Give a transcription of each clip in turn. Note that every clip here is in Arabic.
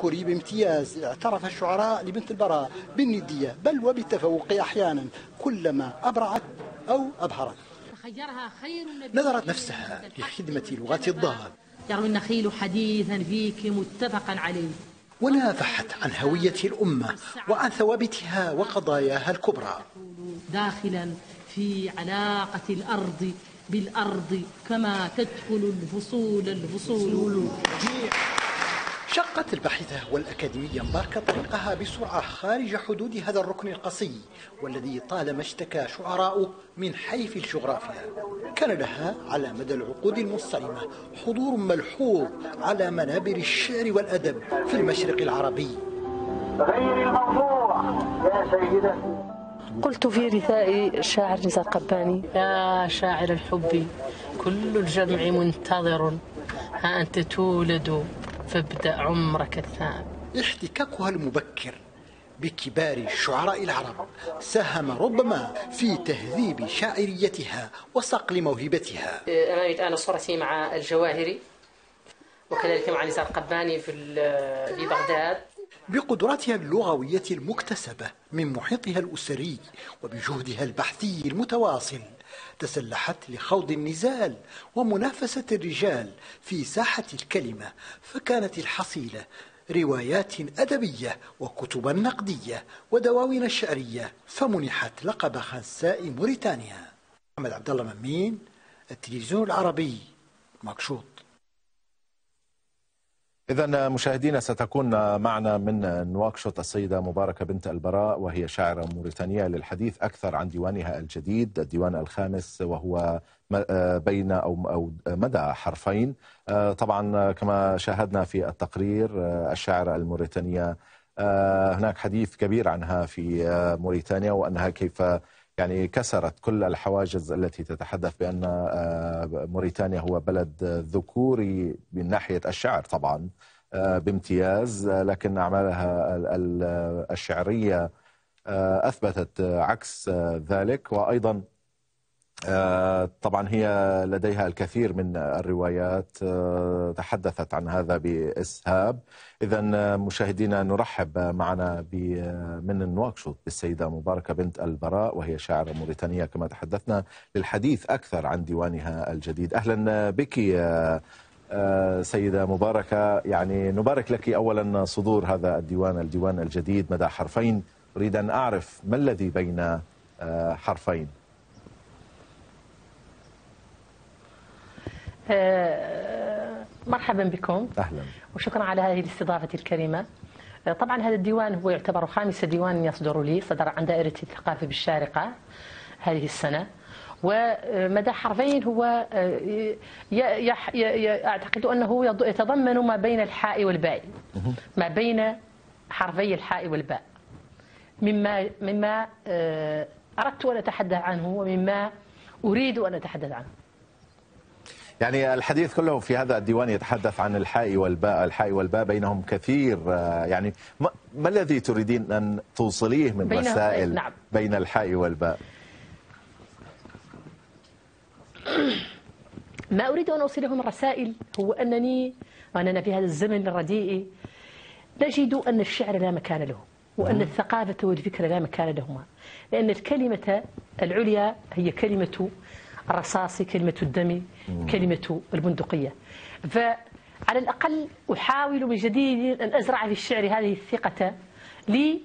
كوري بامتياز اعترف الشعراء لبنت البراء بالندية بل وبالتفوق أحيانا كلما أبرعت أو أبهرت. نذرت نفسها لخدمة لغة الضاد يروي النخيل حديثا فيك متفقا عليه. ونافحت عن هوية الأمة وعن ثوابتها وقضاياها الكبرى. داخلا في علاقة الأرض بالأرض كما تدخل الفصول الفصول. شقت الباحثة والأكاديمية مباركة طريقها بسرعة خارج حدود هذا الركن القصي والذي طالما اشتكى شعراؤه من حيف الجغرافيا. كان لها على مدى العقود المصطلمة حضور ملحوظ على منابر الشعر والأدب في المشرق العربي. غير الموضوع يا سيدتي قلت في رثاء الشاعر نزار قباني. يا شاعر الحب كل الجمع منتظر. ها أنت تولد. فابدأ عمرك الثاني. احتكاكها المبكر بكبار شعراء العرب ساهم ربما في تهذيب شاعريتها وصقل موهبتها. أمامي الآن صورتي مع الجواهري وكذلك مع نزار قباني في في بغداد. بقدراتها اللغوية المكتسبة من محيطها الأسري وبجهدها البحثي المتواصل. تسلحت لخوض النزال ومنافسة الرجال في ساحة الكلمة فكانت الحصيلة روايات أدبية وكتبا نقدية ودواوين شعرية فمنحت لقب خنساء موريتانيا. محمد عبد الله ممين التلفزيون العربي مكشوط. إذا مشاهدينا ستكون معنا من نواكشوط السيدة مباركة بنت البراء وهي شاعرة موريتانية للحديث أكثر عن ديوانها الجديد الديوان الخامس وهو بين أو أو مدى حرفين. طبعا كما شاهدنا في التقرير الشاعرة الموريتانية هناك حديث كبير عنها في موريتانيا وأنها كيف يعني كسرت كل الحواجز التي تتحدث بأن موريتانيا هو بلد ذكوري من ناحية الشعر طبعا بامتياز لكن أعمالها الشعرية أثبتت عكس ذلك. وأيضا طبعا هي لديها الكثير من الروايات تحدثت عن هذا بإسهاب. إذا مشاهدينا نرحب معنا من نواكشوط بالسيدة مباركة بنت البراء وهي شاعرة موريتانية كما تحدثنا للحديث أكثر عن ديوانها الجديد. أهلا بك سيدة مباركة. يعني نبارك لك أولا صدور هذا الديوان الديوان الجديد مدى حرفين. أريد أن أعرف ما الذي بين حرفين؟ مرحبا بكم. أهلا. وشكرا على هذه الاستضافة الكريمة. طبعا هذا الديوان هو يعتبر خامس ديوان يصدر لي صدر عن دائرة الثقافة بالشارقة هذه السنة. ومدى حرفين هو أعتقد أنه يتضمن ما بين الحاء والباء. ما بين حرفي الحاء والباء. مما مما أردت أن أتحدث عنه ومما أريد أن أتحدث عنه. يعني الحديث كله في هذا الديوان يتحدث عن الحاء والباء الحاء والباء بينهم كثير يعني ما, ما الذي تريدين أن توصليه من رسائل نعم. بين الحاء والباء ما أريد أن أوصله من رسائل هو أنني وأننا في هذا الزمن الرديء نجد أن الشعر لا مكان له وأن الثقافة والفكر لا مكان لهما لأن الكلمة العليا هي كلمة الرصاص كلمة الدم كلمة البندقية فعلى الأقل أحاول من جديد أن أزرع في الشعر هذه الثقة لي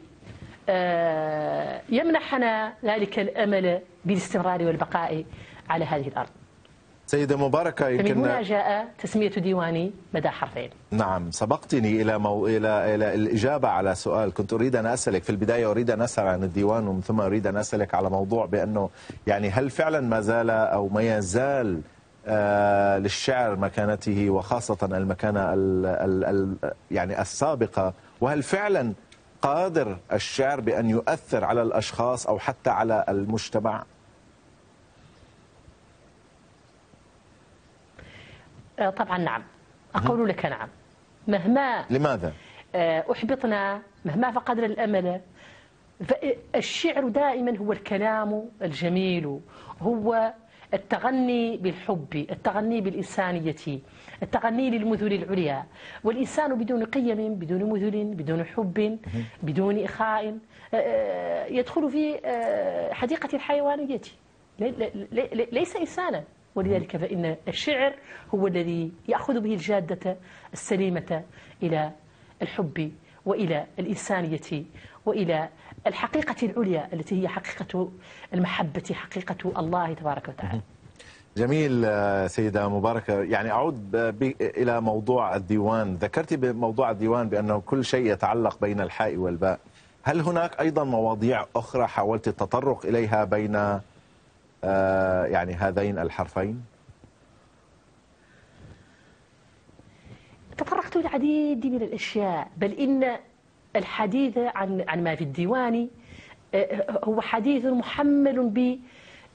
يمنحنا ذلك الأمل بالاستمرار والبقاء على هذه الأرض. سيدة مباركة يمكن هنا جاء تسمية ديواني مدى حرفين. نعم سبقتني إلى مو... إلى إلى الإجابة على سؤال. كنت أريد أن أسألك في البداية أريد أن أسأل عن الديوان ومن ثم أريد أن أسألك على موضوع بأنه يعني هل فعلا ما زال أو ما يزال آه للشعر مكانته وخاصة المكانة ال... ال... ال... يعني السابقة؟ وهل فعلا قادر الشعر بأن يؤثر على الأشخاص أو حتى على المجتمع؟ طبعا نعم. أقول لك نعم. مهما لماذا؟ آه، أحبطنا مهما فقدنا الأمل فالشعر دائما هو الكلام الجميل هو التغني بالحب التغني بالإنسانية التغني للمثل العليا. والإنسان بدون قيم بدون مثل بدون حب بدون إخاء آه، يدخل في آه، حديقة الحيوانية. لي- لي- لي- ليس إنسانا. ولذلك فإن الشعر هو الذي يأخذ به الجادة السليمة إلى الحب وإلى الإنسانية وإلى الحقيقة العليا التي هي حقيقة المحبة حقيقة الله تبارك وتعالى. جميل آه، سيدة مباركة. يعني أعود إلى موضوع الديوان. ذكرت بموضوع الديوان بأنه كل شيء يتعلق بين الحاء والباء. هل هناك أيضا مواضيع أخرى حاولت التطرق إليها بين يعني هذين الحرفين. تطرقت العديد من الأشياء بل إن الحديث عن عن ما في الديوان آه، هو حديث محمل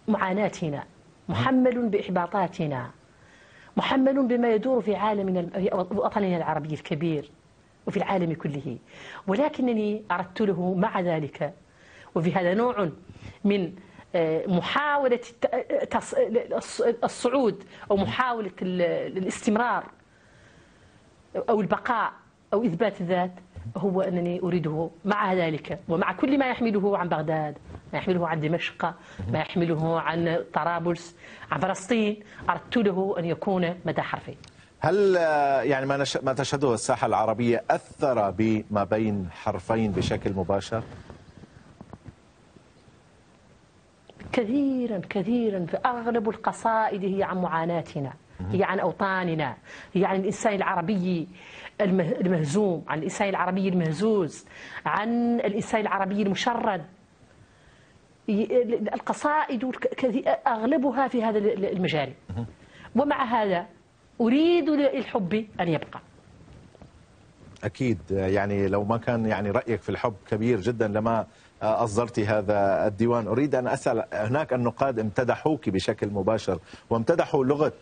بمعاناتنا محمل بإحباطاتنا محمل بما يدور في عالمنا وطننا العربي الكبير وفي العالم كله. ولكنني أردت له مع ذلك وفي هذا نوع من آه، محاولة الصعود أو محاولة ال- الاستمرار أو البقاء أو إثبات الذات هو أنني أريده مع ذلك ومع كل ما يحمله عن بغداد ما يحمله عن دمشق ما يحمله عن طرابلس عن فلسطين أردت له أن يكون مدى حرفي هل يعني ما ما تشهده الساحة العربية أثر بما بين حرفين بشكل مباشر؟ كثيرا كثيرا فأغلب القصائد هي عن معاناتنا هي عن أوطاننا هي عن الإنسان العربي المه- المهزوم عن الإنسان العربي المهزوز عن الإنسان العربي المشرد. القصائد أغلبها في هذا ال- المجال. ومع هذا أريد للحب أن يبقى. أكيد يعني لو ما كان يعني رأيك في الحب كبير جدا لما أصدرت هذا الديوان. أريد أن أسأل هناك النقاد امتدحوك بشكل مباشر وامتدحوا لغة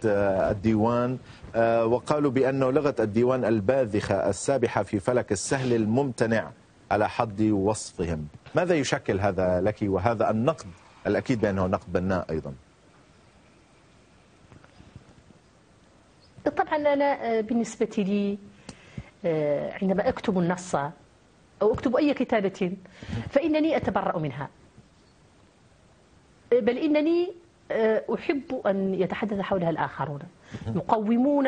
الديوان وقالوا بأنه لغة الديوان الباذخة السابحة في فلك السهل الممتنع على حد وصفهم. ماذا يشكل هذا لك؟ وهذا النقد الأكيد بأنه نقد بناء أيضا. طبعا أنا بالنسبة لي عندما أكتب النص أو أكتب أي كتابة فإنني أتبرأ منها. بل إنني أحب أن يتحدث حولها الآخرون. يقومون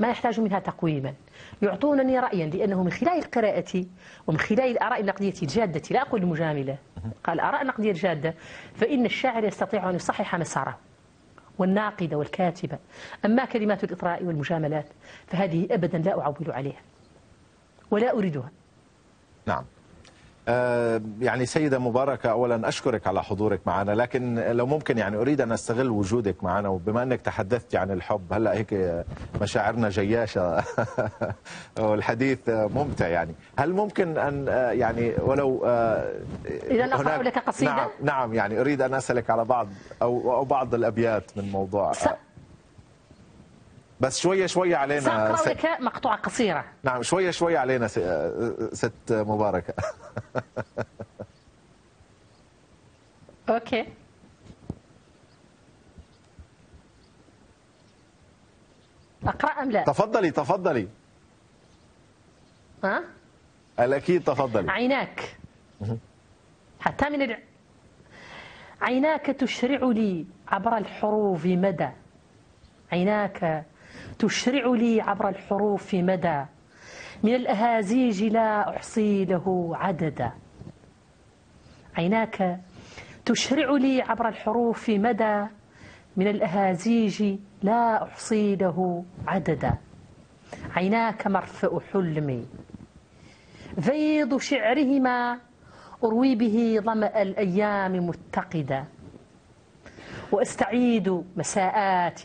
ما يحتاج منها تقويما. يعطونني رأيا لأنه من خلال القراءة ومن خلال الآراء النقدية الجادة لا أقول المجاملة قال الآراء النقدية الجادة فإن الشاعر يستطيع أن يصحح مساره والناقدة والكاتبة أما كلمات الإطراء والمجاملات فهذه أبدا لا أعول عليها. ولا أريدها. نعم. آه يعني سيدة مباركة أولا أشكرك على حضورك معنا لكن لو ممكن يعني أريد أن أستغل وجودك معنا وبما أنك تحدثت عن الحب هلأ هيك مشاعرنا جياشة. والحديث ممتع يعني. هل ممكن أن يعني ولو إذا أقرأ لك قصيدة نعم, نعم يعني أريد أن أسألك على بعض أو, أو بعض الأبيات من موضوع. س... بس شوية شوية علينا سأقرأ لك مقطوعة قصيرة. نعم شوية شوية علينا ست مباركة. أوكي. أقرأ أم لا؟ تفضلي تفضلي. ها؟ الأكيد تفضلي. عيناك. حتى من الع... عيناك تشرع لي عبر الحروف مدى. عيناك تشرع لي عبر الحروف مدى. من الأهازيج لا أحصي له عددا. عيناك تشرع لي عبر الحروف مدى. من الأهازيج لا أحصي له عددا. عيناك مرفأ حلمي. فيض شعرهما أروي به ظمأ الأيام متقدا. وأستعيد مساءات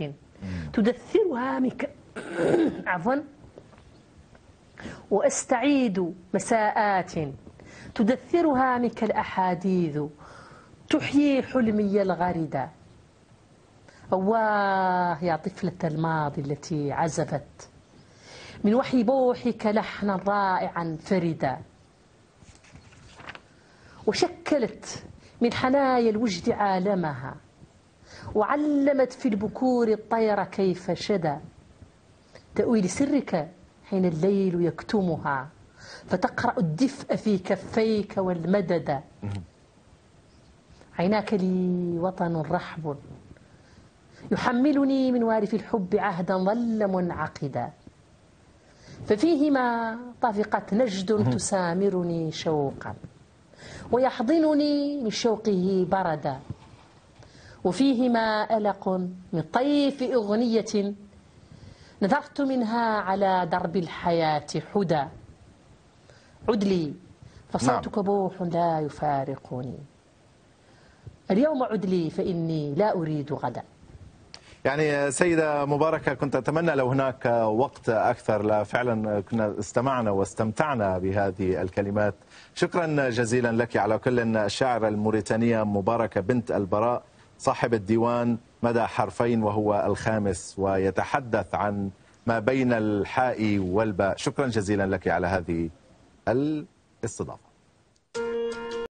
تدثرها مك عفوا. وأستعيد مساءات تدثرها منك الأحاديث تحيي حلمي الغردا أواه يا طفلة الماضي التي عزفت. من وحي بوحك لحنا رائعا فردا وشكلت من حنايا الوجد عالمها. وعلمت في البكور الطير كيف شدى. تأويل سرك حين الليل يكتمها فتقرأ الدفء في كفيك والمدد. عيناك لي وطن رحب. يحملني من وارث الحب عهدا ظل منعقدا ففيهما طفقت نجد تسامرني شوقا ويحضنني من شوقه بردا. وفيهما ألق من طيف أغنية نذرت منها على درب الحياة حدى. عد لي فصوتك بوح لا يفارقني. اليوم عد لي فإني لا أريد غدا. يعني سيدة مباركة كنت أتمنى لو هناك وقت أكثر. لا فعلا كنا استمعنا واستمتعنا بهذه الكلمات. شكرا جزيلا لك على كل الشاعرة الموريتانية مباركة بنت البراء. صاحب الديوان مدى حرفين وهو الخامس ويتحدث عن ما بين الحاء والباء. شكرا جزيلا لك على هذه الاستضافة.